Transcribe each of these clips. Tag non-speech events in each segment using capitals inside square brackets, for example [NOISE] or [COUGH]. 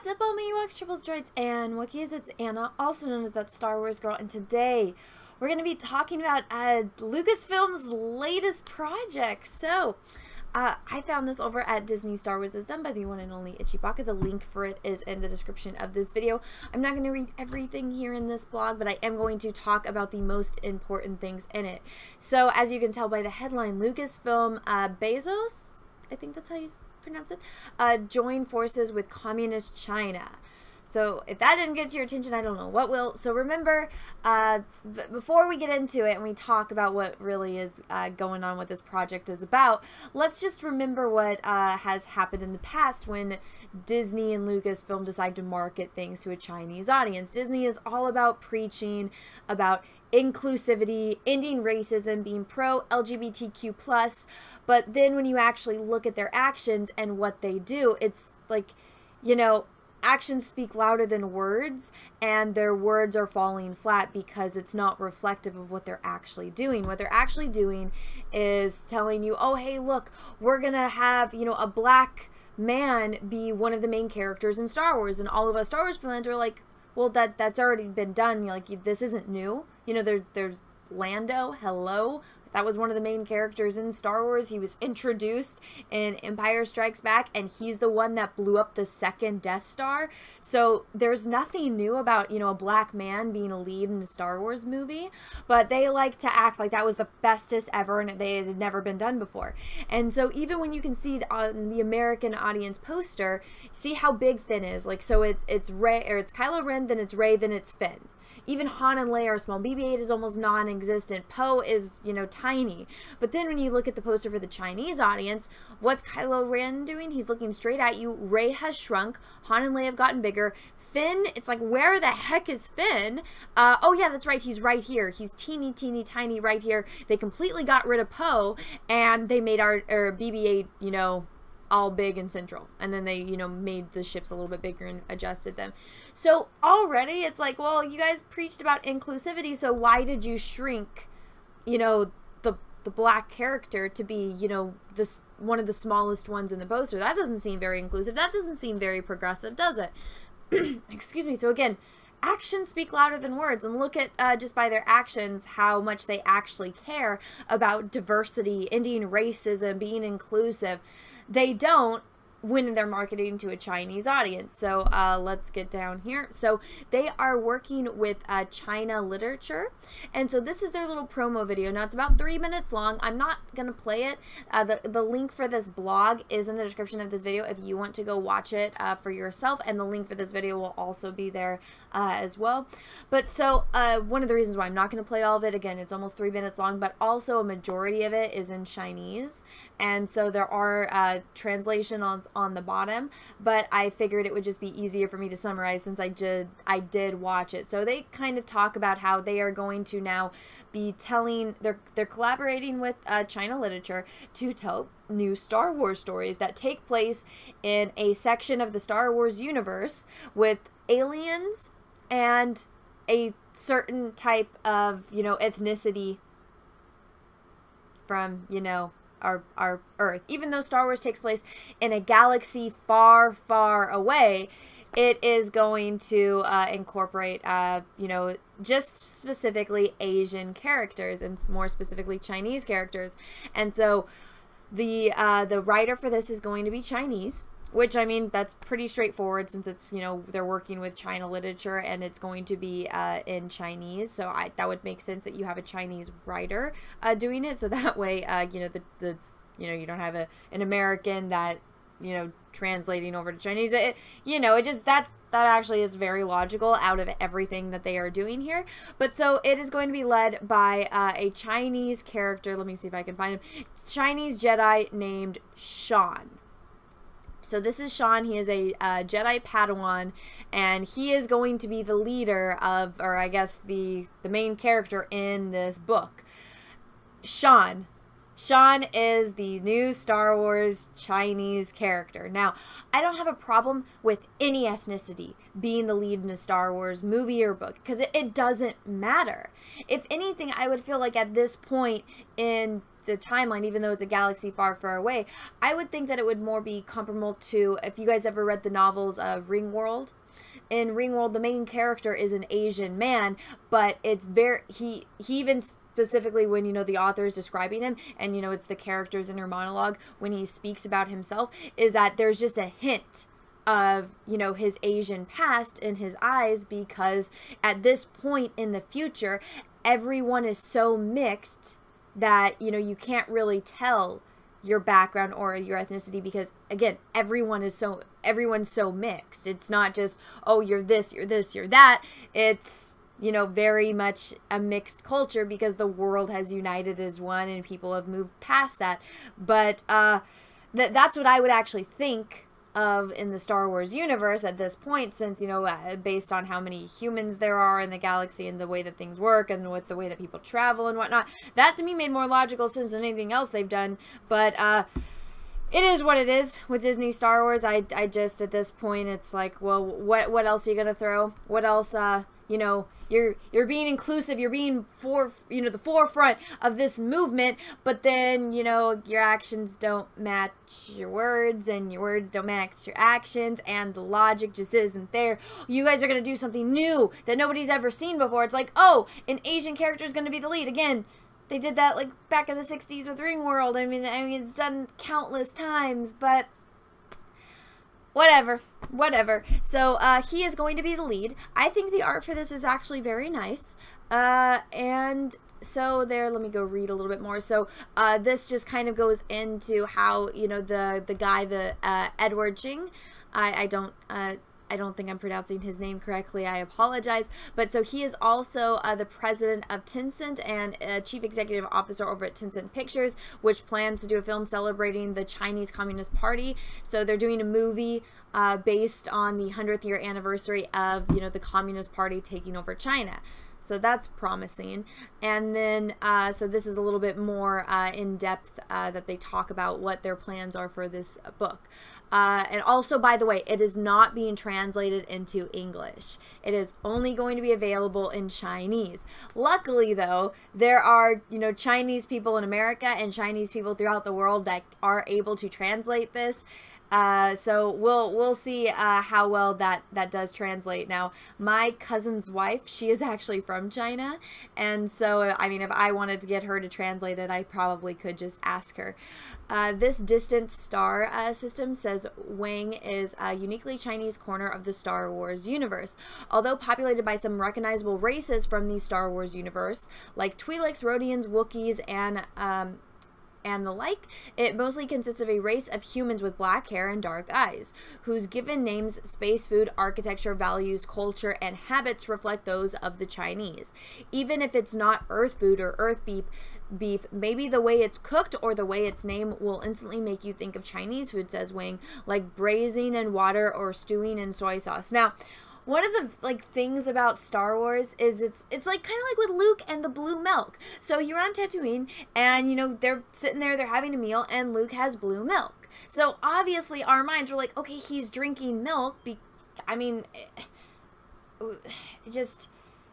What's up, all my Ewoks, Triples, Droids, and Wookiees? It's Anna, also known as that Star Wars girl, and today we're going to be talking about uh, Lucasfilm's latest project. So, uh, I found this over at Disney Star Wars is dumb by the one and only Ichibaka. The link for it is in the description of this video. I'm not going to read everything here in this blog, but I am going to talk about the most important things in it. So, as you can tell by the headline, Lucasfilm uh, Bezos, I think that's how you pronounce it, uh, join forces with communist China. So if that didn't get your attention, I don't know what will. So remember, uh, before we get into it and we talk about what really is uh, going on, what this project is about, let's just remember what uh, has happened in the past when Disney and Lucasfilm decide to market things to a Chinese audience. Disney is all about preaching about inclusivity, ending racism, being pro LGBTQ plus, but then when you actually look at their actions and what they do, it's like, you know, actions speak louder than words and their words are falling flat because it's not reflective of what they're actually doing. What they're actually doing is telling you oh hey look we're gonna have you know a black man be one of the main characters in star wars. And all of us star wars fans are like well that that's already been done. You're like this isn't new. You know there there's Lando, hello, that was one of the main characters in Star Wars. He was introduced in Empire Strikes Back, and he's the one that blew up the second Death Star. So there's nothing new about, you know, a black man being a lead in a Star Wars movie, but they like to act like that was the bestest ever and they had never been done before. And so even when you can see on uh, the American audience poster, see how big Finn is. Like, so it's, it's Rey, or it's Kylo Ren, then it's Rey, then it's Finn. Even Han and Leia are small. BB-8 is almost non-existent. Poe is, you know, tiny. But then when you look at the poster for the Chinese audience, what's Kylo Ren doing? He's looking straight at you. Rey has shrunk. Han and Leia have gotten bigger. Finn, it's like, where the heck is Finn? Uh, oh, yeah, that's right. He's right here. He's teeny, teeny, tiny right here. They completely got rid of Poe, and they made our, our BB-8, you know, all big and central. And then they, you know, made the ships a little bit bigger and adjusted them. So already it's like, well, you guys preached about inclusivity, so why did you shrink, you know, the the black character to be, you know, this one of the smallest ones in the poster? That doesn't seem very inclusive. That doesn't seem very progressive, does it? [CLEARS THROAT] Excuse me. So again, actions speak louder than words and look at uh, just by their actions how much they actually care about diversity ending racism being inclusive they don't when they're marketing to a Chinese audience. So uh, let's get down here. So they are working with uh, China Literature. And so this is their little promo video. Now it's about three minutes long. I'm not going to play it. Uh, the, the link for this blog is in the description of this video if you want to go watch it uh, for yourself. And the link for this video will also be there uh, as well. But so uh, one of the reasons why I'm not going to play all of it, again, it's almost three minutes long, but also a majority of it is in Chinese. And so there are translation on on the bottom, but I figured it would just be easier for me to summarize since I did I did watch it. So they kind of talk about how they are going to now be telling they're they're collaborating with uh, China Literature to tell new Star Wars stories that take place in a section of the Star Wars universe with aliens and a certain type of, you know, ethnicity from, you know, our our Earth. Even though Star Wars takes place in a galaxy far, far away, it is going to uh, incorporate, uh, you know, just specifically Asian characters and more specifically Chinese characters. And so the uh, the writer for this is going to be Chinese which I mean that's pretty straightforward since it's you know they're working with China literature and it's going to be uh, in Chinese so I that would make sense that you have a Chinese writer uh, doing it so [LAUGHS] that way uh, you know the the you know you don't have a an American that you know translating over to Chinese it, you know it just that that actually is very logical out of everything that they are doing here. But so it is going to be led by uh, a Chinese character. Let me see if I can find him. Chinese Jedi named Sean So this is Sean. He is a uh, Jedi Padawan, and he is going to be the leader of, or I guess the the main character in this book. Sean. Sean is the new Star Wars Chinese character. Now, I don't have a problem with any ethnicity being the lead in a Star Wars movie or book because it, it doesn't matter. If anything, I would feel like at this point in the timeline, even though it's a galaxy far, far away, I would think that it would more be comparable to if you guys ever read the novels of Ringworld. In Ringworld, the main character is an Asian man, but it's very he he even specifically when you know the author is describing him and you know it's the characters in her monologue when he speaks about himself is that there's just a hint of you know his asian past in his eyes because at this point in the future everyone is so mixed that you know you can't really tell your background or your ethnicity because again everyone is so everyone's so mixed. It's not just oh you're this you're this you're that. It's you know very much a mixed culture because the world has united as one and people have moved past that. But uh that that's what i would actually think of in the Star Wars universe at this point, since, you know, uh, based on how many humans there are in the galaxy and the way that things work and with the way that people travel and whatnot, that to me made more logical sense than anything else they've done. But, uh, it is what it is with Disney Star Wars. I, I just, at this point, it's like, well, what, what else are you to throw? What else, uh, you know you're you're being inclusive you're being for you know the forefront of this movement but then you know your actions don't match your words and your words don't match your actions and the logic just isn't there. You guys are going to do something new that nobody's ever seen before. It's like oh an asian character is going to be the lead. Again they did that like back in the 60s with ringworld. I mean i mean it's done countless times but whatever whatever. So uh, he is going to be the lead. I think the art for this is actually very nice. Uh, and so there let me go read a little bit more. So uh, this just kind of goes into how you know the the guy the uh, edward ching i i don't uh, I don't think I'm pronouncing his name correctly. I apologize. But so he is also uh, the president of Tencent and chief executive officer over at Tencent Pictures, which plans to do a film celebrating the Chinese Communist Party. So they're doing a movie uh, based on the 100th year anniversary of, you know, the Communist Party taking over China. So that's promising. And then, uh, so this is a little bit more uh, in depth uh, that they talk about what their plans are for this book. Uh, and also, by the way, it is not being translated into English. It is only going to be available in Chinese. Luckily, though, there are, you know, Chinese people in America and Chinese people throughout the world that are able to translate this. Uh, so we'll we'll see uh, how well that that does translate. Now, my cousin's wife, she is actually from China, and so I mean, if I wanted to get her to translate it, I probably could just ask her. Uh, this distant star uh, system says Wing is a uniquely Chinese corner of the Star Wars universe. Although populated by some recognizable races from the Star Wars universe, like Twi'leks, Rodians, Wookiees, and um, and the like, it mostly consists of a race of humans with black hair and dark eyes, whose given names, space food, architecture, values, culture, and habits reflect those of the Chinese. Even if it's not earth food or earth beef, beef, maybe the way it's cooked or the way it's named will instantly make you think of Chinese food, says Wang, like braising in water or stewing in soy sauce. Now, one of the like things about Star Wars is it's it's like kind of like with Luke and the blue milk. So you're on Tatooine and you know they're sitting there they're having a meal and Luke has blue milk. So obviously our minds were like okay he's drinking milk be I mean it, it just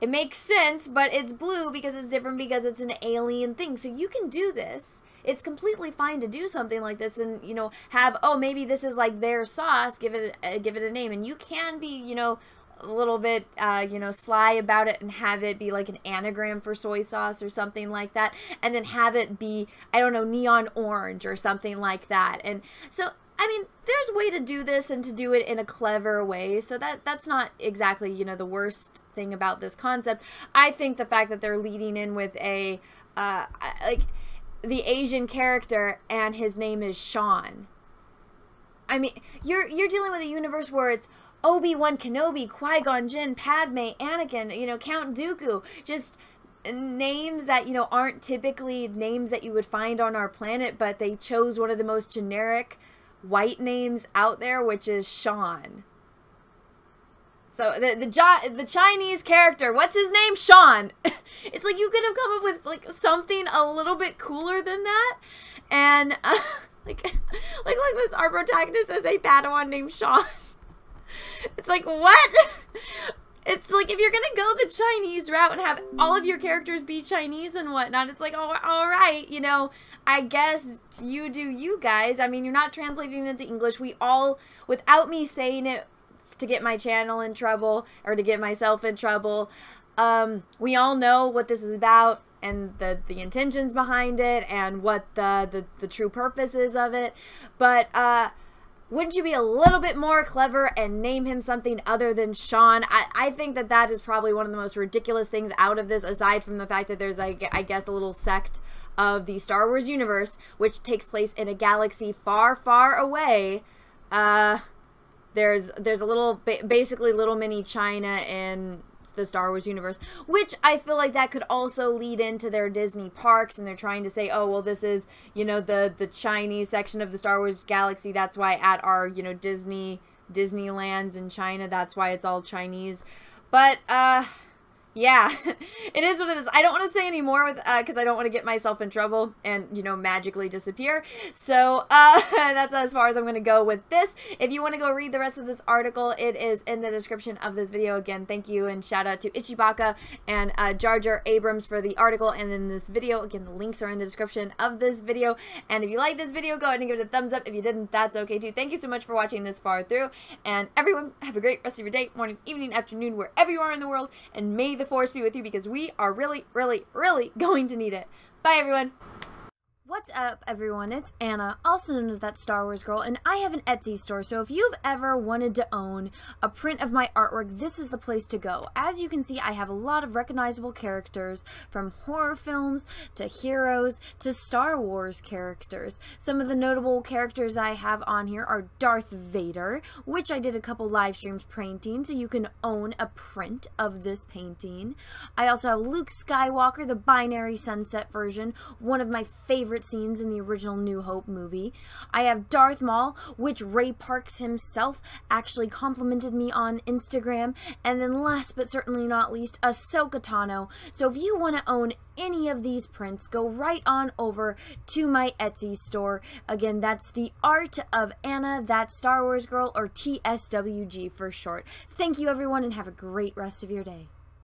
it makes sense, but it's blue because it's different because it's an alien thing. So you can do this. It's completely fine to do something like this and, you know, have, oh, maybe this is like their sauce, give it, uh, give it a name. And you can be, you know, a little bit, uh, you know, sly about it and have it be like an anagram for soy sauce or something like that. And then have it be, I don't know, neon orange or something like that. And so I mean, there's way to do this and to do it in a clever way. So that that's not exactly, you know, the worst thing about this concept. I think the fact that they're leading in with a uh like the Asian character and his name is Sean. I mean, you're you're dealing with a universe where it's Obi-Wan Kenobi, Qui-Gon Jinn, Padme, Anakin, you know, Count Dooku, just names that you know aren't typically names that you would find on our planet but they chose one of the most generic white names out there, which is Sean. So the the the Chinese character, what's his name? Sean. [LAUGHS] it's like you could have come up with like something a little bit cooler than that, and uh, [LAUGHS] like [LAUGHS] like like this our protagonist is a Padawan named Sean. It's like what? [LAUGHS] It's like if you're gonna go the Chinese route and have all of your characters be Chinese and whatnot, it's like, oh, all right, you know, I guess you do you guys. I mean, you're not translating into English. We all, without me saying it to get my channel in trouble or to get myself in trouble, um, we all know what this is about and the the intentions behind it and what the the, the true purpose is of it. But uh wouldn't you be a little bit more clever and name him something other than Sean? I, I think that that is probably one of the most ridiculous things out of this, aside from the fact that there's, I, I guess, a little sect of the Star Wars universe, which takes place in a galaxy far, far away. Uh, there's there's a little, basically little mini China in the Star Wars universe, which I feel like that could also lead into their Disney parks and they're trying to say, "Oh, well this is, you know, the the Chinese section of the Star Wars galaxy. That's why at our, you know, Disney Disneylands in China, that's why it's all Chinese." But uh yeah, [LAUGHS] it is what it is. I don't want to say any more with because uh, I don't want to get myself in trouble and you know magically disappear. So [LAUGHS] uh, that's as far as I'm going to go with this. If you want to go read the rest of this article, it is in the description of this video. Again, thank you and shout out to Ichibaka and uh, Jar Jar Abrams for the article and in this video. Again, the links are in the description of this video. And if you like this video, go ahead and give it a thumbs up. If you didn't, that's okay too. Thank you so much for watching this far through. And everyone, have a great rest of your day, morning, evening, afternoon, wherever you are in the world. And may the force be with you because we are really, really, really [LAUGHS] going to need it. Bye, everyone. What's up, everyone? It's Anna, also known as That Star Wars Girl, and I have an Etsy store, so if you've ever wanted to own a print of my artwork, this is the place to go. As you can see, I have a lot of recognizable characters, from horror films to heroes to Star Wars characters. Some of the notable characters I have on here are Darth Vader, which I did a couple live streams painting, so you can own a print of this painting. I also have Luke Skywalker, the Binary Sunset version, one of my favorite favorite scenes in the original New Hope movie. I have Darth Maul, which Ray Parks himself actually complimented me on Instagram. And then last but certainly not least, Ahsoka Tano. So if you want to own any of these prints, go right on over to my Etsy store. Again, that's the art of Anna, that Star Wars girl, or TSWG for short. Thank you everyone and have a great rest of your day.